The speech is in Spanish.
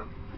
hermano.